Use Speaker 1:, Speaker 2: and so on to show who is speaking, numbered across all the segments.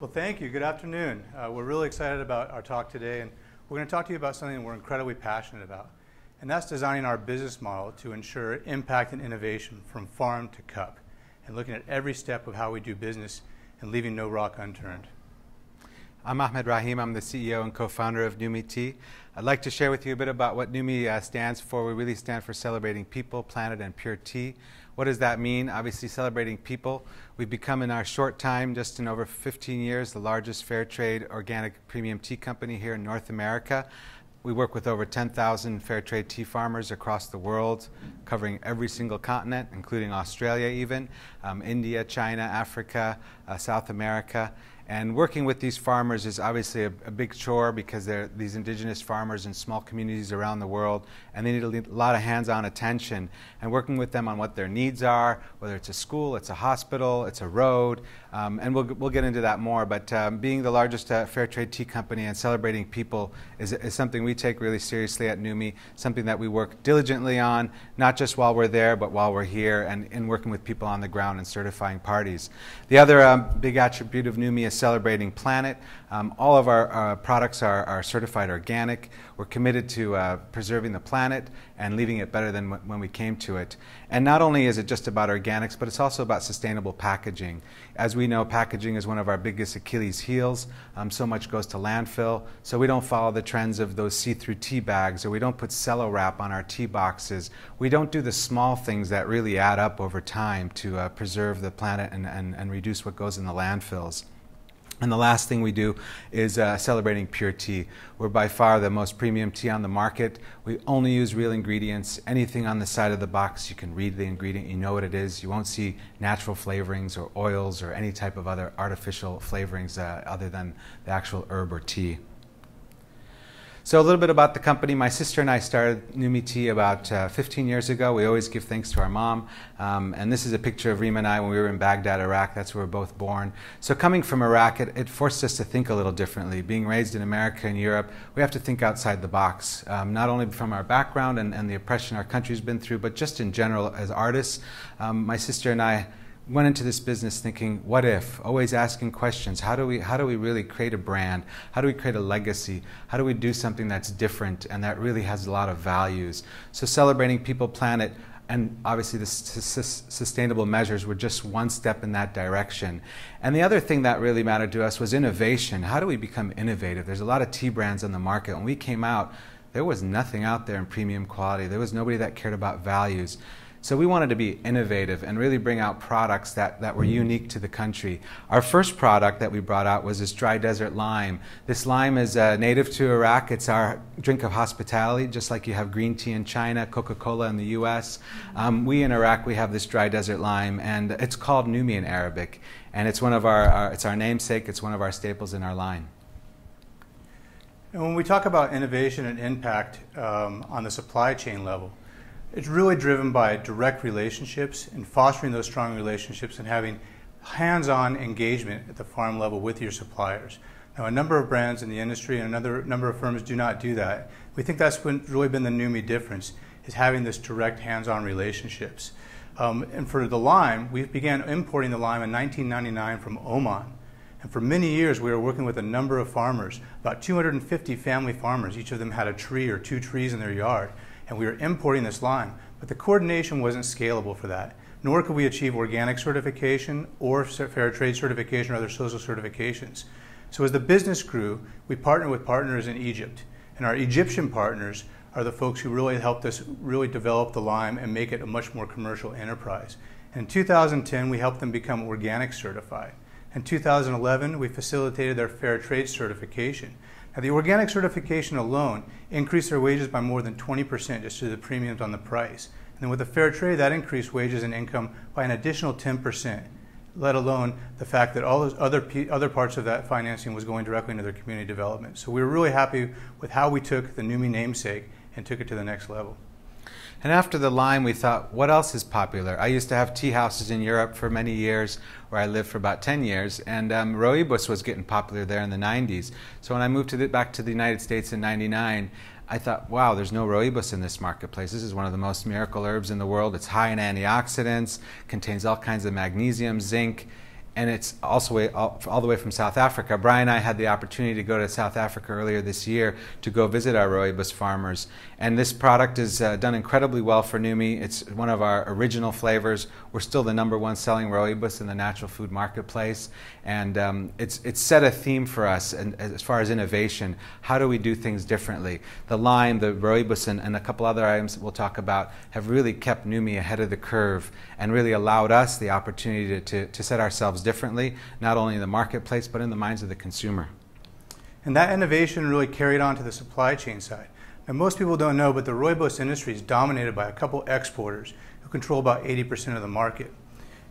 Speaker 1: Well, thank you. Good afternoon. Uh, we're really excited about our talk today, and we're going to talk to you about something we're incredibly passionate about, and that's designing our business model to ensure impact and innovation from farm to cup, and looking at every step of how we do business and leaving no rock unturned.
Speaker 2: I'm Ahmed Rahim. I'm the CEO and co-founder of Numi Tea. I'd like to share with you a bit about what Numi uh, stands for. We really stand for celebrating people, planet, and pure tea. What does that mean? Obviously, celebrating people. We've become, in our short time, just in over 15 years, the largest fair trade organic premium tea company here in North America. We work with over 10,000 fair trade tea farmers across the world, covering every single continent, including Australia, even, um, India, China, Africa, uh, South America. And working with these farmers is obviously a, a, big chore because they're these indigenous farmers in small communities around the world, and they need a lot of hands-on attention. And working with them on what their needs are, whether it's a school, it's a hospital, it's a road, um, and we'll, we'll get into that more. But um, being the largest uh, fair trade tea company and celebrating people is, is something we take really seriously at Numi, something that we work diligently on, not just while we're there, but while we're here and in working with people on the ground and certifying parties. The other um, big attribute of Numi is celebrating planet. Um, all of our uh, products are, are, certified organic. We're committed to uh, preserving the planet and leaving it better than when we came to it. And not only is it just about organics, but it's also about sustainable packaging. As we know, packaging is one of our biggest Achilles heels. Um, so much goes to landfill. So we don't follow the trends of those see-through tea bags, or we don't put cello wrap on our tea boxes. We don't do the small things that really add up over time to uh, preserve the planet and, and, and reduce what goes in the landfills. And the last thing we do is uh, celebrating pure tea. We're by far the most premium tea on the market. We only use real ingredients. Anything on the side of the box, you can read the ingredient, you know what it is. You won't see natural flavorings or oils or any type of other artificial flavorings uh, other than the actual herb or tea. So a little bit about the company. My sister and I started Numi Tea about uh, 15 years ago. We always give thanks to our mom. Um, and this is a picture of Rima and I when we were in Baghdad, Iraq. That's where we were both born. So coming from Iraq, it, it forced us to think a little differently. Being raised in America and Europe, we have to think outside the box, um, not only from our background and, and, the oppression our country's been through, but just in general as artists. Um, my sister and I went into this business thinking, what if? Always asking questions. How do we how do we really create a brand? How do we create a legacy? How do we do something that's different and that really has a lot of values? So celebrating people, planet, and obviously the sustainable measures were just one step in that direction. And the other thing that really mattered to us was innovation. How do we become innovative? There's a lot of tea brands on the market. When we came out, there was nothing out there in premium quality. There was nobody that cared about values. So we wanted to be innovative and really bring out products that, that were unique to the country. Our first product that we brought out was this dry desert lime. This lime is uh, native to Iraq. It's our drink of hospitality, just like you have green tea in China, Coca-Cola in the U.S. Um, we in Iraq, we have this dry desert lime, and it's called Numi in Arabic. And it's one of our, our it's our namesake. It's one of our staples in our line.
Speaker 1: And when we talk about innovation and impact um, on the supply chain level, it's really driven by direct relationships and fostering those strong relationships and having hands-on engagement at the farm level with your suppliers. Now, a number of brands in the industry and another number of firms do not do that. We think that's been, really been the Numi difference, is having this direct hands-on relationships. Um, and for the lime, we began importing the lime in 1999 from Oman. And for many years, we were working with a number of farmers, about 250 family farmers. Each of them had a tree or two trees in their yard and we were importing this lime. But the coordination wasn't scalable for that. Nor could we achieve organic certification or fair trade certification or other social certifications. So as the business grew, we partnered with partners in Egypt. And our Egyptian partners are the folks who really helped us really develop the lime and make it a much more commercial enterprise. In 2010, we helped them become organic certified. In 2011, we facilitated their fair trade certification. The organic certification alone increased their wages by more than 20% just through the premiums on the price. And then with the fair trade, that increased wages and income by an additional 10%, let alone the fact that all those other, other parts of that financing was going directly into their community development. So we were really happy with how we took the NUMI namesake and took it to the next level.
Speaker 2: And after the lime, we thought, what else is popular? I used to have tea houses in Europe for many years, where I lived for about 10 years, and um, was getting popular there in the 90s. So when I moved to the, back to the United States in 99, I thought, wow, there's no rooibos in this marketplace. This is one of the most miracle herbs in the world. It's high in antioxidants, contains all kinds of magnesium, zinc, and it's also all, all, the way from South Africa. Brian and I had the opportunity to go to South Africa earlier this year to go visit our rooibos farmers, and this product has uh, done incredibly well for Numi. It's one of our original flavors. We're still the number one selling rooibos in the natural food marketplace, and um, it's it's set a theme for us. And as far as innovation, how do we do things differently? The lime, the rooibos, and, and a couple other items we'll talk about have really kept Numi ahead of the curve and really allowed us the opportunity to, to, to set ourselves differently, not only in the marketplace, but in the minds of the consumer.
Speaker 1: And that innovation really carried on to the supply chain side. Now, most people don't know, but the rooibos industry is dominated by a couple exporters who control about 80% of the market.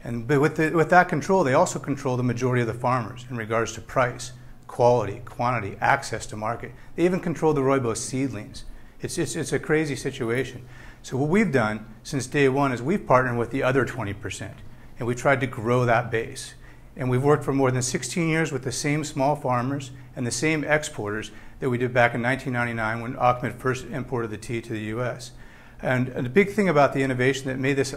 Speaker 1: And with, the, with that control, they also control the majority of the farmers in regards to price, quality, quantity, access to market. They even control the rooibos seedlings. It's, it's, it's a crazy situation. So what we've done since day one is we've partnered with the other 20%, and we've tried to grow that base. And we've worked for more than 16 years with the same small farmers and the same exporters that we did back in 1999 when Ahmed first imported the tea to the U.S. And, the big thing about the innovation that made this,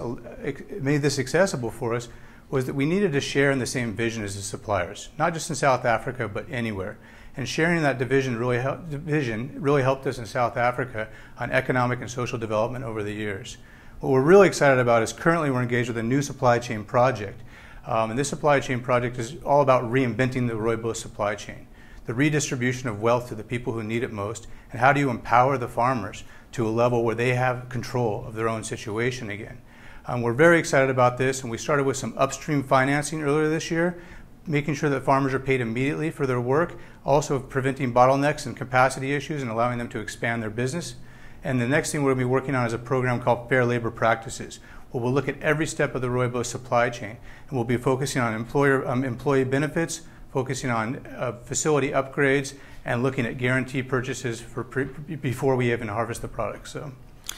Speaker 1: made this accessible for us was that we needed to share in the same vision as the suppliers, not just in South Africa, but anywhere. And sharing that division really, division really helped us in South Africa on economic and social development over the years. What we're really excited about is currently we're engaged with a new supply chain project um, and this supply chain project is all about reinventing the rooibos supply chain, the redistribution of wealth to the people who need it most, and how do you empower the farmers to a level where they have control of their own situation again. Um, we're very excited about this, and we started with some upstream financing earlier this year, making sure that farmers are paid immediately for their work, also preventing bottlenecks and capacity issues and allowing them to expand their business. And the next thing we're going to be working on is a program called Fair Labor Practices, where we'll look at every step of the rooibos supply chain, and we'll be focusing on employer, um, employee benefits, focusing on uh, facility upgrades, and looking at guarantee purchases for before we even harvest the product. So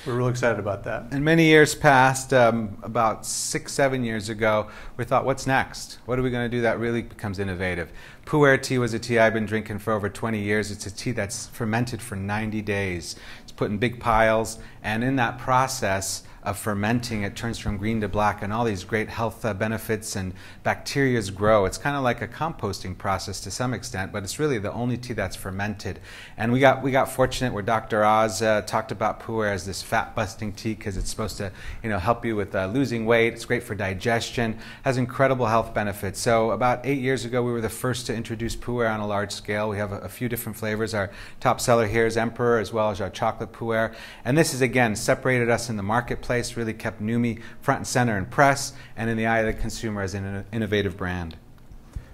Speaker 1: we're really excited about that.
Speaker 2: And many years past, um, about six, seven years ago, we thought, what's next? What are we going to do that really becomes innovative? Pu'er tea was a tea I've been drinking for over 20 years. It's a tea that's fermented for 90 days. It's put in big piles, and in that process, of fermenting, it turns from green to black, and all these great health uh, benefits and bacteria grow. It's kind of like a composting process to some extent, but it's really the only tea that's fermented. And we got we got fortunate where Dr. Oz uh, talked about pu'er as this fat busting tea because it's supposed to you know help you with uh, losing weight. It's great for digestion, has incredible health benefits. So about eight years ago, we were the first to introduce pu'er on a large scale. We have a, a few different flavors. Our top seller here is Emperor, as well as our chocolate pu'er, and this is again separated us in the marketplace place really kept Numi front and center in press and in the eye of the consumer as an innovative brand.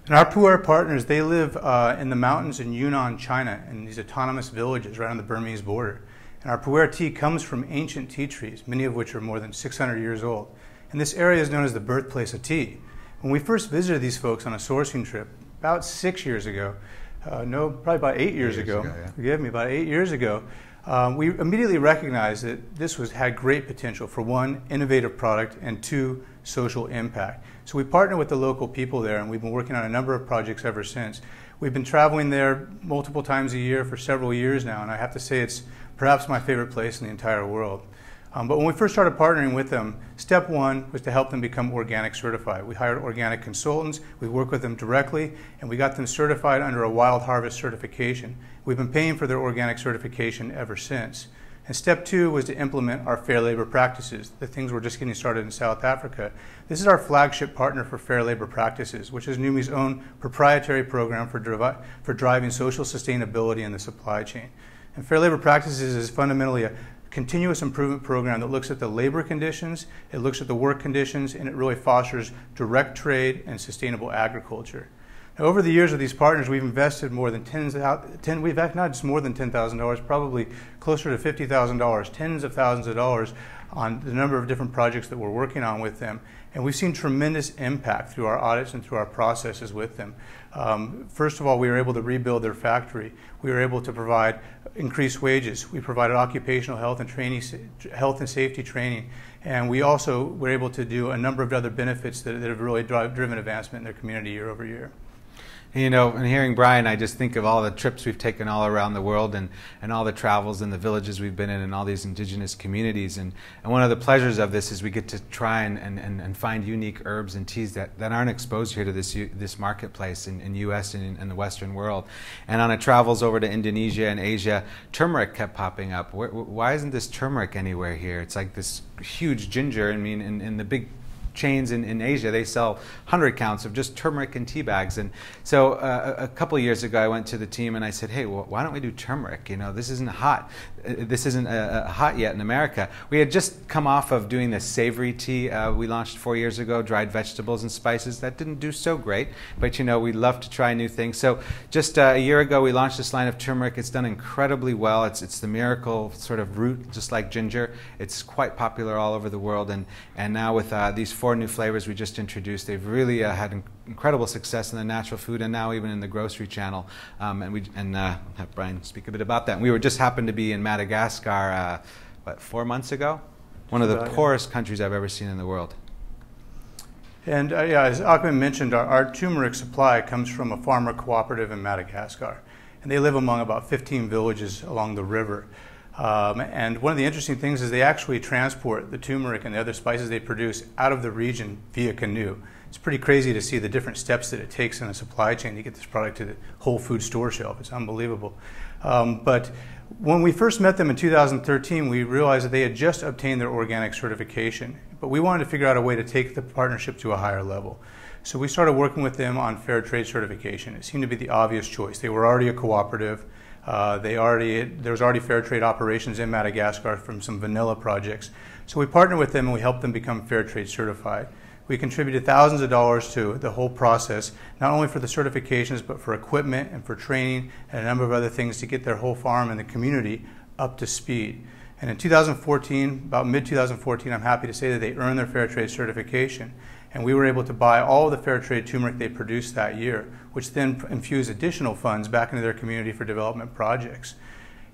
Speaker 1: And our Pu'er partners, they live uh, in the mountains in Yunnan, China, in these autonomous villages right on the Burmese border. And our Pu'er tea comes from ancient tea trees, many of which are more than 600 years old. And this area is known as the birthplace of tea. When we first visited these folks on a sourcing trip, about six years ago, uh, no, probably about eight years, years ago, ago yeah. forgive me, about eight years ago, um, we immediately recognized that this was, had great potential for one, innovative product, and two, social impact. So we partnered with the local people there, and we've been working on a number of projects ever since. We've been traveling there multiple times a year for several years now, and I have to say it's perhaps my favorite place in the entire world. Um, but when we first started partnering with them, step one was to help them become organic certified. We hired organic consultants, we worked with them directly, and we got them certified under a wild harvest certification. We've been paying for their organic certification ever since. And step two was to implement our fair labor practices, the things we're just getting started in South Africa. This is our flagship partner for fair labor practices, which is Numi's own proprietary program for, dri- for driving social sustainability in the supply chain. And fair labor practices is fundamentally a continuous improvement program that looks at the labor conditions, it looks at the work conditions, and it really fosters direct trade and sustainable agriculture. Now, over the years of these partners, we've invested more than tens of, ten, we've not just more than $10,000, probably closer to $50,000, tens of thousands of dollars on the number of different projects that we're working on with them. And we've seen tremendous impact through our audits and through our processes with them. Um, first of all, we were able to rebuild their factory. We were able to provide increased wages. We provided occupational health and training, health and safety training. And we also were able to do a number of other benefits that, that have really drive, driven advancement in their community year over year.
Speaker 2: You know, and hearing Brian, I just think of all the trips we've taken all around the world and, and all the travels and the villages we've been in and all these indigenous communities. And, and one of the pleasures of this is we get to try and, and, and find unique herbs and teas that, that aren't exposed here to this, this marketplace in, in U.S. and in, in the Western world. And on our travels over to Indonesia and Asia, turmeric kept popping up. Why isn't this turmeric anywhere here? It's like this huge ginger. I mean, in, in the big chains in, in Asia, they sell 100 counts of just turmeric and tea bags. And so uh, a couple years ago, I went to the team and I said, hey, well, why don't we do turmeric? You know, this isn't hot. Uh, this isn't uh, uh, hot yet in America. We had just come off of doing this savory tea uh, we launched four years ago, dried vegetables and spices. That didn't do so great, but you know, we love to try new things. So just uh, a year ago, we launched this line of turmeric. It's done incredibly well. It's, it's the miracle sort of root, just like ginger. It's quite popular all over the world. And, and now with these four new flavors we just introduced, they've really had incredible success in the natural food and now even in the grocery channel. Um, and we and uh, have Brian speak a bit about that. And we were just happened to be in Madagascar, uh, what four months ago, one of the poorest countries I've ever seen in the world.
Speaker 1: And uh, yeah, as Ahmed mentioned, our, our, turmeric supply comes from a farmer cooperative in Madagascar, and they live among about 15 villages along the river. Um, and one of the interesting things is they actually transport the turmeric and the other spices they produce out of the region via canoe it's pretty crazy to see the different steps that it takes in a supply chain to get this product to the whole food store shelf. It's unbelievable. Um, but when we first met them in 2013, we realized that they had just obtained their organic certification. But we wanted to figure out a way to take the partnership to a higher level. So we started working with them on fair trade certification. It seemed to be the obvious choice. They were already a cooperative. Uh, they already there was already fair trade operations in Madagascar from some vanilla projects. So we partnered with them and we helped them become fair trade certified. We contributed thousands of dollars to the whole process, not only for the certifications, but for equipment and for training and a number of other things to get their whole farm and the community up to speed. And in 2014, about mid 2014, I'm happy to say that they earned their fair trade certification. And we were able to buy all the fair trade turmeric they produced that year, which then infused additional funds back into their community for development projects.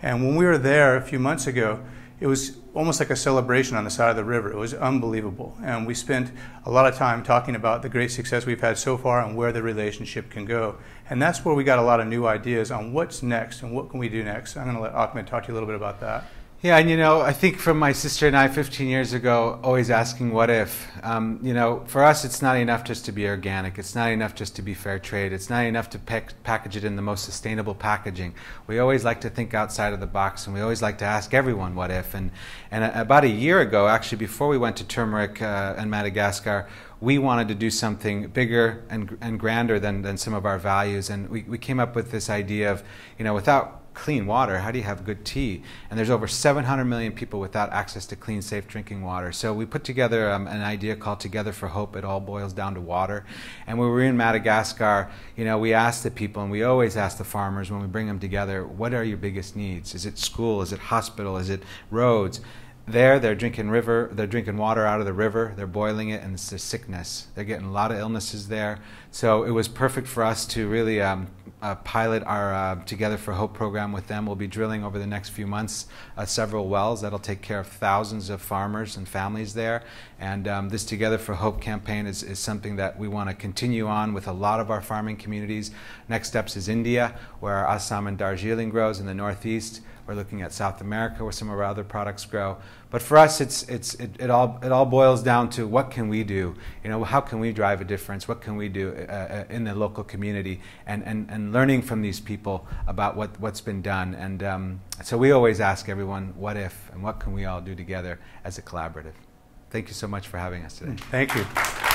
Speaker 1: And when we were there a few months ago, it was almost like a celebration on the side of the river. It was unbelievable. And we spent a lot of time talking about the great success we've had so far and where the relationship can go. And that's where we got a lot of new ideas on what's next and what can we do next. I'm going to let Ahmed talk to you a little bit about that.
Speaker 2: Yeah, and you know, I think from my sister and I 15 years ago, always asking what if. Um, you know, for us, it's not enough just to be organic. It's not enough just to be fair trade. It's not enough to pack, package it in the most sustainable packaging. We always like to think outside of the box, and we always like to ask everyone what if. And, and about a year ago, actually, before we went to turmeric uh, and Madagascar, we wanted to do something bigger and, and grander than, than some of our values. And we, we came up with this idea of, you know, without clean water, how do you have good tea? And there's over 700 million people without access to clean, safe drinking water. So we put together um, an idea called Together for Hope. It all boils down to water. And when we were in Madagascar, you know, we asked the people, and we always ask the farmers when we bring them together, what are your biggest needs? Is it school? Is it hospital? Is it roads? There they're drinking river they're drinking water out of the river they're boiling it and it's a sickness they're getting a lot of illnesses there so it was perfect for us to really um, uh, pilot our uh, Together for Hope program with them. We'll be drilling over the next few months uh, several wells that'll take care of thousands of farmers and families there. And um, this Together for Hope campaign is, is something that we want to continue on with a lot of our farming communities. Next steps is India, where Assam and Darjeeling grows in the northeast. We're looking at South America, where some of our other products grow. But for us, it's, it's, it, it, all, it all boils down to what can we do? You know, how can we drive a difference? What can we do uh, uh, in the local community? And, and, and learning from these people about what, what's been done. And um, so we always ask everyone, what if, and what can we all do together as a collaborative? Thank you so much for having us today.
Speaker 1: Thank you.